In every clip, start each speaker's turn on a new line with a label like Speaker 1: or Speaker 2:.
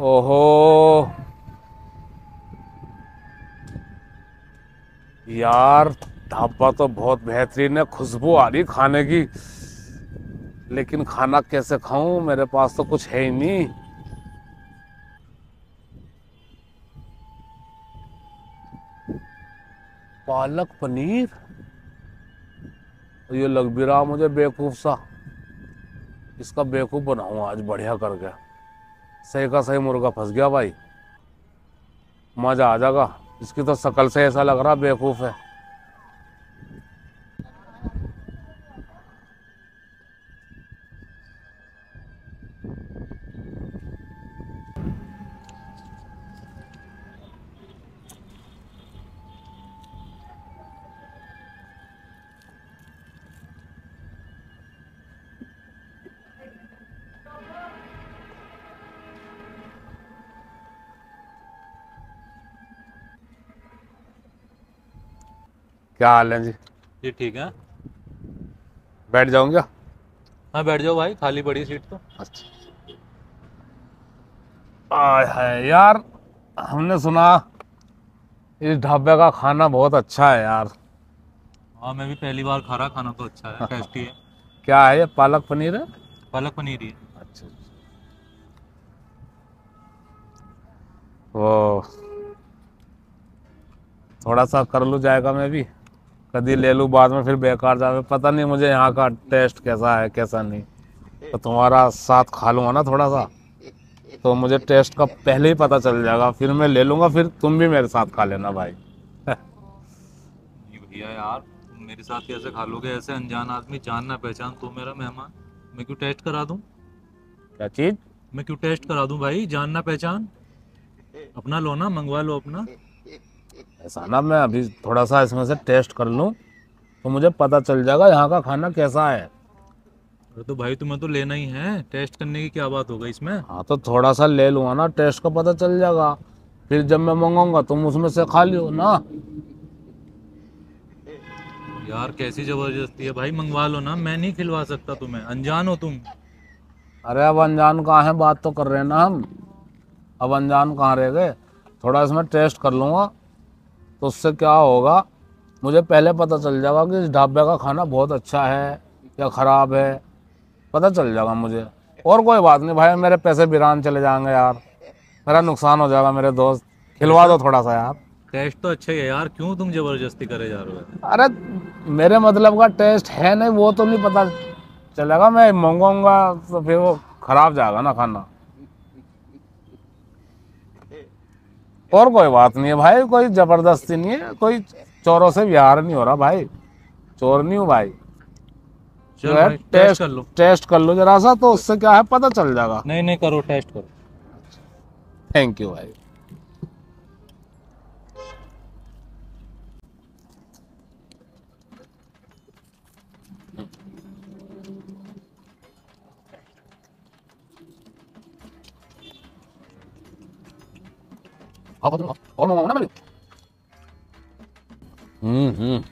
Speaker 1: ओहो। यार, ढाबा तो बहुत बेहतरीन है, खुशबू आ रही खाने की। लेकिन खाना कैसे खाऊं? मेरे पास तो कुछ है ही नहीं। पालक पनीर? ये लग भी रहा मुझे बेवकूफ़ सा। इसका बेवकूफ़ बनाऊँ आज, बढ़िया करके। सही का सही मुर्गा फंस गया भाई। मज़ा आ जाएगा। इसकी तो शकल से ऐसा लग रहा बेवकूफ़ है। क्या हाल है जी?
Speaker 2: जी ठीक है।
Speaker 1: बैठ जाऊँ क्या
Speaker 2: हाँ बैठ जाओ भाई खाली पड़ी सीट तो।
Speaker 1: अच्छा। आय हाय यार हमने सुना इस ढाबे का खाना बहुत अच्छा है यार।
Speaker 2: हाँ मैं भी पहली बार खा रहा खाना तो अच्छा है टेस्टी है।
Speaker 1: क्या है ये पालक पनीर है?
Speaker 2: पालक पनीर ही है।
Speaker 1: अच्छा वो थोड़ा सा कर लूँ जाएगा मैं भी? कभी ले लूँ बाद में फिर बेकार जावे पता नहीं मुझे यहाँ का टेस्ट कैसा है कैसा नहीं। तो तुम्हारा साथ खा लूँगा ना थोड़ा सा। तो मुझे टेस्ट का पहले ही पता चल जाएगा। फिर मैं ले लूँगा फिर तुम भी मेरे साथ खा लेना भाई।
Speaker 2: भैया यार तुम मेरे साथ कैसे खा लोगे? ऐसे अनजान आदमी जान ना पहचान। तू मेरा मेहमान मैं क्यों टेस्ट करा दूँ?
Speaker 1: क्या चीज़?
Speaker 2: मैं क्यों टेस्ट करा दूँ भाई? जान ना पहचान। अपना लो ना मंगवा लो अपना।
Speaker 1: ऐसा ना मैं अभी थोड़ा सा इसमें से टेस्ट कर लूँ तो मुझे पता चल जाएगा यहाँ का खाना कैसा है।
Speaker 2: अरे तो भाई तुम्हें तो लेना ही है। टेस्ट करने की क्या बात होगा इसमें?
Speaker 1: हाँ तो थोड़ा सा ले लूँगा ना टेस्ट का पता चल जाएगा। फिर जब मैं मंगाऊँगा तुम उसमें से खा लियो ना।
Speaker 2: यार कैसी ज़बरदस्ती है भाई मंगवा लो ना। मैं नहीं खिलवा सकता तुम्हें। अनजान हो तुम।
Speaker 1: अरे अब अनजान कहाँ है? बात तो कर रहे हैं ना हम। अब अनजान कहाँ रह गए? थोड़ा इसमें टेस्ट कर लूँगा। तो उससे क्या होगा? मुझे पहले पता चल जाएगा कि इस ढाबे का खाना बहुत अच्छा है या ख़राब है। पता चल जाएगा मुझे। और कोई बात नहीं भाई मेरे पैसे बिरान चले जाएँगे यार। मेरा नुकसान हो जाएगा मेरे दोस्त। खिलवा दो थोड़ा सा यार।
Speaker 2: टेस्ट तो अच्छा ही है यार। क्यों तुम ज़बरदस्ती करे जा रहे हो?
Speaker 1: अरे मेरे मतलब का टेस्ट है नहीं वो तो नहीं पता चलेगा। मैं मंगवाऊँगा तो फिर वो खराब जाएगा ना खाना। और कोई बात नहीं है भाई कोई ज़बरदस्ती नहीं है कोई चोरों से व्यवहार नहीं हो रहा भाई। चोर नहीं हूँ भाई।
Speaker 2: चल भाई, टेस्ट
Speaker 1: टेस्ट
Speaker 2: कर लो।
Speaker 1: टेस्ट कर लो जरा सा तो उससे क्या है पता चल जाएगा।
Speaker 2: नहीं नहीं करो टेस्ट करो।
Speaker 1: थैंक यू भाई। और मंगाओ ना मेरे हम्म हम्म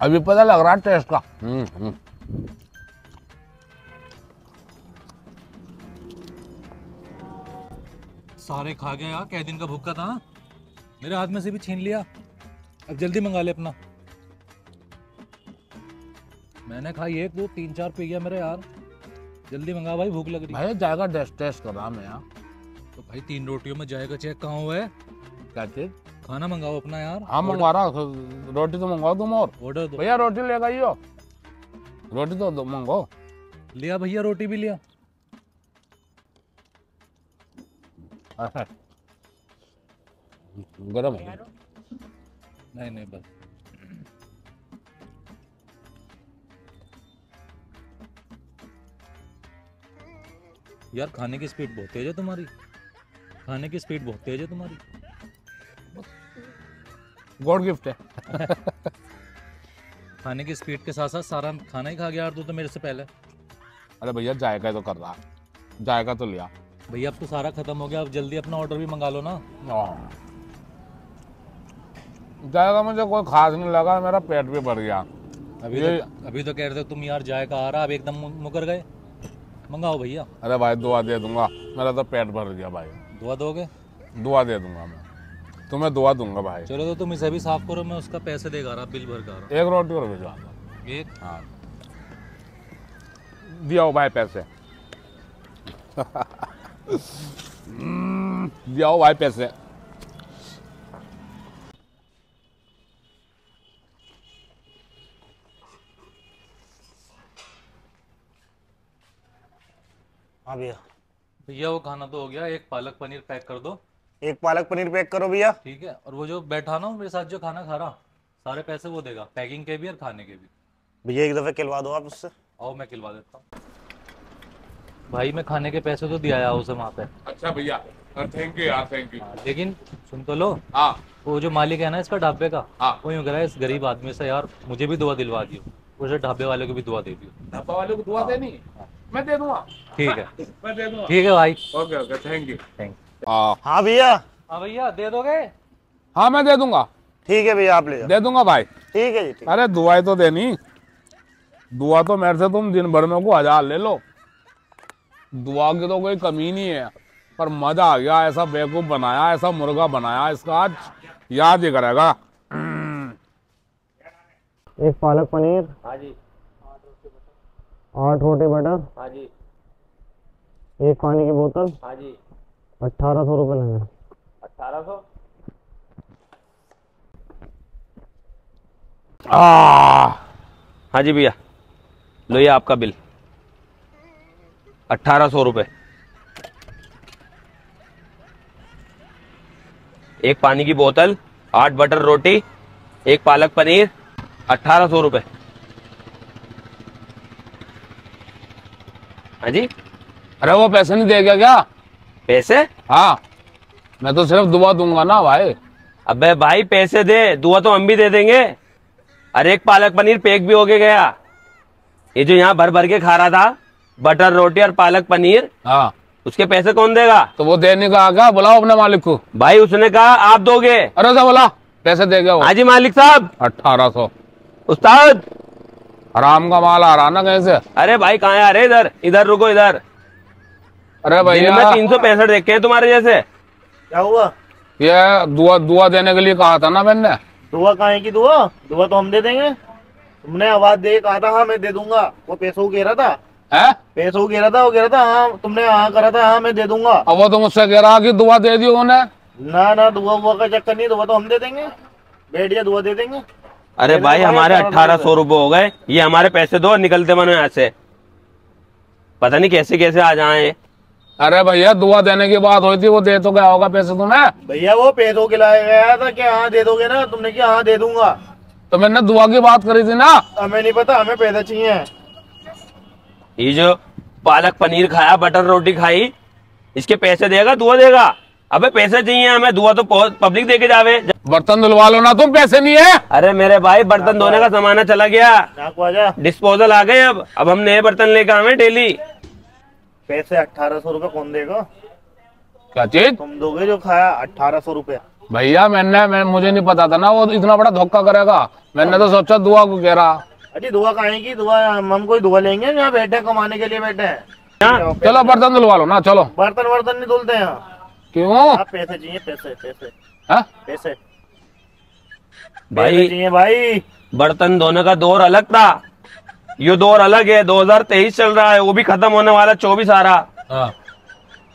Speaker 1: अभी पता लग रहा है टेस्ट का हम्म हम्म
Speaker 2: सारे खा गए यार कै दिन का भूखा था मेरे हाथ में से भी छीन लिया। अब जल्दी मंगा ले अपना। मैंने खाई एक दो तीन चार पी गया मेरे यार। जल्दी मंगा भाई भूख लग रही। है
Speaker 1: भाई जाएगा टेस्ट टेस्ट कर रहा मैं यहाँ
Speaker 2: तो भाई तीन रोटियों में जाएगा चेक कहाँ हुआ है।
Speaker 1: क्या चीज़?
Speaker 2: खाना मंगाओ अपना यार
Speaker 1: हाँ मंगवा रहा हूँ, रोटी तो मंगवाओ तुम और।
Speaker 2: ऑर्डर दो।
Speaker 1: भैया रोटी ले गई हो। रोटी तो मंगाओ
Speaker 2: लिया भैया रोटी भी लिया।
Speaker 1: गरम है
Speaker 2: नहीं नहीं बस। यार खाने की स्पीड बहुत तेज है तुम्हारी। खाने की स्पीड बहुत तेज है तुम्हारी।
Speaker 1: गॉड गिफ्ट है।
Speaker 2: खाने की स्पीड के साथ साथ सारा खाना ही खा गया यार तू तो मेरे से पहले।
Speaker 1: अरे भैया जायका तो कर रहा जायका तो लिया।
Speaker 2: भैया अब तो सारा खत्म हो गया अब जल्दी अपना ऑर्डर भी मंगा लो ना।
Speaker 1: हाँ। जायका मुझे कोई खास नहीं लगा मेरा पेट भी भर गया।
Speaker 2: अभी
Speaker 1: ये-
Speaker 2: तो अभी तो कह रहे थे तुम यार जायका आ रहा अब एकदम मुकर गए। मंगाओ भैया।
Speaker 1: अरे भाई दुआ दे दूँगा मेरा तो पेट भर गया भाई।
Speaker 2: दुआ दोगे?
Speaker 1: दुआ दे दूँगा मैं। तुम्हें दुआ दूँगा भाई।
Speaker 2: चलो तो तुम इसे भी साफ़ करो मैं उसका पैसे देगा रहा बिल भर कर रहा।
Speaker 1: एक रोटी और भिजवा दो।
Speaker 2: एक?
Speaker 1: हाँ। दिया भाई पैसे। दिया भाई पैसे।
Speaker 3: हाँ भैया
Speaker 2: भैया वो खाना तो हो गया एक पालक पनीर पैक कर दो।
Speaker 3: एक पालक पनीर पैक करो भैया।
Speaker 2: ठीक है और वो जो बैठा ना मेरे साथ जो खाना खा रहा सारे पैसे वो देगा पैकिंग के भी और खाने के भी।
Speaker 3: भैया एक दफे खिलवा दो आप उससे।
Speaker 2: आओ मैं खिलवा देता हूँ। भाई मैं खाने के पैसे तो दिया उसे वहाँ पे।
Speaker 1: अच्छा भैया थैंक यू यार थैंक यू
Speaker 2: हाँ, लेकिन सुन तो लो
Speaker 1: हाँ।
Speaker 2: वो जो मालिक है ना इसका ढाबे का
Speaker 1: हाँ।
Speaker 2: वो यूँ कह रहा है इस गरीब आदमी से यार मुझे भी दुआ दिलवा दियो उसे ढाबे वाले को भी दुआ दे दियो।
Speaker 1: ढाबा वाले को दुआ देनी? मैं दे दूँगा।
Speaker 2: ठीक है।
Speaker 1: मैं दे दूँगा।
Speaker 2: ठीक है भाई।
Speaker 1: Okay okay thank you
Speaker 2: thank
Speaker 1: हाँ।
Speaker 3: हाँ भैया।
Speaker 2: हाँ भैया दे दोगे?
Speaker 1: हाँ मैं दे दूँगा।
Speaker 3: ठीक है भैया आप ले
Speaker 1: दे दूँगा भाई।
Speaker 3: ठीक है जी
Speaker 1: अरे दुआई तो देनी। दुआ तो मेरे से तुम दिन भर में को हज़ार ले लो। दुआ की तो कोई कमी नहीं है। पर मज़ा आ गया ऐसा बेवकूफ़ बनाया ऐसा मुर्गा बनाया इसका आज याद ही करेगा।
Speaker 3: एक पालक पनीर।
Speaker 2: हाँ जी।
Speaker 3: आठ रोटी बटर
Speaker 2: हाँ जी।
Speaker 3: एक पानी की बोतल
Speaker 2: हाँ जी।
Speaker 3: अट्ठारह सौ रुपये लगे
Speaker 2: अठारह सौ?
Speaker 4: हाँ जी भैया लो ये आपका बिल। अट्ठारह सौ रुपये एक पानी की बोतल आठ बटर रोटी एक पालक पनीर अट्ठारह सौ रुपये हाँ जी।
Speaker 1: अरे वो पैसे नहीं दे गया क्या?
Speaker 4: पैसे?
Speaker 1: हाँ। मैं तो सिर्फ़ दुआ दूँगा ना भाई।
Speaker 4: अबे भाई पैसे दे। दुआ तो हम भी दे देंगे। अरे एक पालक पनीर पैक भी होके गया। ये जो यहाँ भर भर के खा रहा था बटर रोटी और पालक पनीर
Speaker 1: हाँ।
Speaker 4: उसके पैसे कौन देगा?
Speaker 1: तो वो देने का आ गया बुलाओ अपने मालिक को।
Speaker 4: भाई उसने कहा आप दोगे।
Speaker 1: अरे बोला। पैसे दे गया वो।
Speaker 4: हाँ जी मालिक साहब।
Speaker 1: अठारह सौ।
Speaker 4: उस्ताद!
Speaker 1: आराम का माल आ रहा ना कहीं से?
Speaker 4: अरे भाई कहाँ आ रहे इधर? इधर रुको इधर।
Speaker 1: अरे
Speaker 4: भाई में तीन सौ पैंसठ देखे हैं तुम्हारे जैसे।
Speaker 3: क्या हुआ?
Speaker 1: ये दुआ दुआ देने के लिए कहा था ना मैंने।
Speaker 3: दुआ कहाँ की दुआ? दुआ तो हम दे देंगे। तुमने आवाज़ दे कहा था हाँ मैं दे दूँगा। वो पैसों को कह रहा था।
Speaker 1: है?
Speaker 3: पैसों को कह रहा था वो कह रहा था हाँ तुमने हाँ करा था हाँ मैं दे दूँगा।
Speaker 1: अब वो तो मुझसे कह रहा कि दुआ दे दी उन्हें।
Speaker 3: ना ना दुआ वुआ का चक्कर नहीं दुआ तो हम दे देंगे। बैठ जा दुआ दे देंगे।
Speaker 4: अरे भाई हमारे
Speaker 3: 1800
Speaker 4: अट्ठारह सौ रुपये हो गए। ये हमारे पैसे दो निकलते बनो यहाँ से। पता नहीं कैसे कैसे आ जाए
Speaker 1: अरे भैया दुआ देने की बात हुई थी वो दे तो क्या होगा पैसे तुम्हें।
Speaker 3: भैया वो पैसों के लाया गया था कि हाँ दे दोगे ना तुमने क्या हाँ दे दूँगा।
Speaker 1: तो मैंने दुआ की बात करी थी ना।
Speaker 3: हमें नहीं पता हमें पैसा चाहिए
Speaker 4: ये जो पालक पनीर खाया बटर रोटी खाई इसके पैसे देगा दुआ देगा? अबे पैसे चाहिए हमें दुआ तो पब्लिक दे के जावे।
Speaker 1: बर्तन धुलवा लो ना तुम पैसे नहीं है।
Speaker 4: अरे मेरे भाई बर्तन धोने का जमाना चला गया। डिस्पोजल आ गए अब। अब हम नए बर्तन लेके आवे डेली
Speaker 3: पैसे अठारह सौ रुपये कौन देगा?
Speaker 1: क्या चीज़?
Speaker 3: तुम दोगे जो खाया अठारह सौ रुपये।
Speaker 1: भैया मैंने मैं मुझे नहीं पता था ना वो इतना बड़ा धोखा करेगा। मैंने तो सोचा दुआ को कह रहा।
Speaker 3: अरे दुआ कहाँ की? दुआ हम हम कोई दुआ लेंगे? यहाँ बैठे कमाने के लिए बैठे हैं।
Speaker 4: हाँ?
Speaker 1: चलो बर्तन धुलवा लो ना चलो।
Speaker 3: बर्तन वर्तन नहीं धुलते यहाँ
Speaker 1: क्यों?
Speaker 3: आप पैसे चाहिए पैसे पैसे।
Speaker 1: हाँ?
Speaker 3: पैसे।
Speaker 4: भाई
Speaker 3: चाहिए भाई।
Speaker 4: बर्तन धोने का दौर अलग था। ये दौर अलग है 2023 चल रहा है वो भी खत्म होने वाला चौबीस आ रहा।
Speaker 1: हाँ।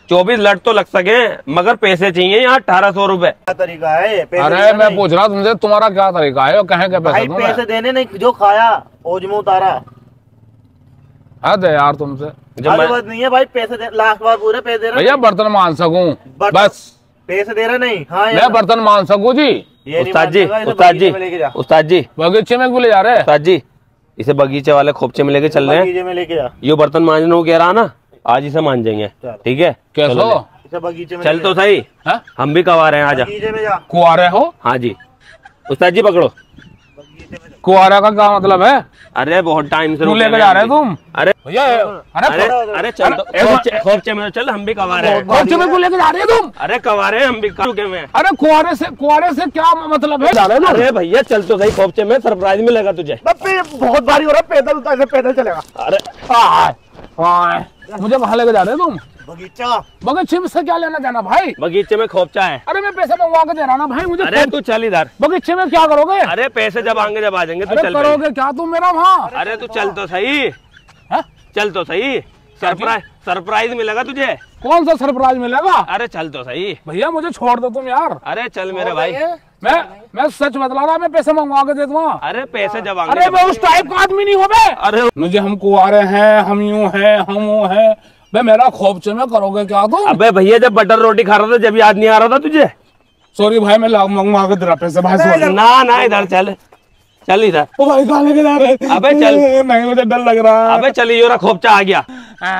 Speaker 4: चौबीस लट तो लग सके मगर पैसे चाहिए यहाँ अठारह सौ
Speaker 3: रूपए। तरीका है?
Speaker 1: अरे मैं पूछ रहा तुमसे तुम्हारा क्या तरीका है? और कहे के पैसे
Speaker 3: भाई पैसे देने नहीं जो खाया में उतारा।
Speaker 1: हद है यार तुमसे।
Speaker 4: जब मैं
Speaker 3: बात नहीं है भाई पैसे दे लास्ट बार पूरे पैसे दे रहा
Speaker 1: भैया बर्तन मान सकूँ
Speaker 3: बर्तन-
Speaker 1: बस।
Speaker 3: पैसे दे रहा नहीं। हाँ
Speaker 1: मैं बर्तन मान सकूँ जी।
Speaker 4: उस्ताद जी उस्ताद जी
Speaker 3: बगीचे में लेके जा।
Speaker 4: उस्ताद जी।
Speaker 1: बगीचे में क्यों ले जा रहे?
Speaker 4: हैं उस्ताद जी इसे बगीचे वाले खोपचे में लेके चल रहे हैं।
Speaker 3: में लेके जा।
Speaker 4: ये बर्तन मांजने को कह रहा ना आज इसे मान जाएँगे। ठीक है?
Speaker 1: कैसो?
Speaker 3: बगीचे में
Speaker 4: चल तो सही।
Speaker 1: हाँ?
Speaker 4: हम भी कवा रहे हैं आजा।
Speaker 3: बगीचे में जा।
Speaker 1: कुआरे हो?
Speaker 4: हाँ जी। उस्ताद जी पकड़ो।
Speaker 1: कुआरे का क्या मतलब है?
Speaker 4: अरे बहुत टाइम से रुके
Speaker 1: जा रहे तुम?
Speaker 4: अरे
Speaker 1: भैया अरे
Speaker 4: अरे अरे चल तो में चल हम भी कवा रहे हैं।
Speaker 1: में जा रहे हो तुम?
Speaker 4: अरे कवा रहे हैं हम भी रुके हैं।
Speaker 1: अरे कुआरे से कुआरे से क्या मतलब है?
Speaker 4: अरे भैया चल तो सही खोपचे में सरप्राइज़ मिलेगा तुझे।
Speaker 3: बहुत भारी हो रहा है पैदल पैदल चलेगा।
Speaker 4: अरे।
Speaker 1: मुझे कहाँ लेके जा रहे तुम?
Speaker 3: बगीचा।
Speaker 1: बगीचे में से क्या लेना देना भाई?
Speaker 4: बगीचे में खोपचा है।
Speaker 1: अरे मैं पैसे मंगवा के दे रहा ना भाई मुझे
Speaker 4: अरे तू चल इधर।
Speaker 1: बगीचे में क्या करोगे?
Speaker 4: अरे पैसे जब आएँगे जब आ जाएँगे तू चल
Speaker 1: करोगे क्या तुम मेरा वहाँ?
Speaker 4: अरे तू चल तो सही। चल तो सही। सरप्राइज़ सरप्राइज़ मिलेगा तुझे।
Speaker 1: कौन सा सरप्राइज़ मिलेगा?
Speaker 4: अरे चल तो सही।
Speaker 1: भैया मुझे छोड़ दो तुम यार।
Speaker 4: अरे चल मेरे भाई।
Speaker 1: मैं मैं सच बतला रहा मैं पैसे मंगवा के दे। दूँगा
Speaker 4: अरे पैसे जब
Speaker 1: अरे मैं उस टाइप का आदमी नहीं हो बे।
Speaker 4: अरे
Speaker 1: मुझे हम कुआरे हैं हम यूँ हैं हम वो हैं। बे मेरा खोपचे में करोगे क्या तुम?
Speaker 4: अबे भैया जब बटर रोटी खा रहा था जब याद नहीं आ रहा था तुझे?
Speaker 1: सॉरी भाई मैं मंगवा के दे रहा पैसे भाई
Speaker 4: ना ना इधर चल। चल इधर।
Speaker 1: ओ भाई कहाँ लेके जा रहे
Speaker 4: अबे चल।
Speaker 1: नहीं मुझे डर लग रहा। है
Speaker 4: अबे चल ये रहा खोपचा आ गया।
Speaker 1: आ,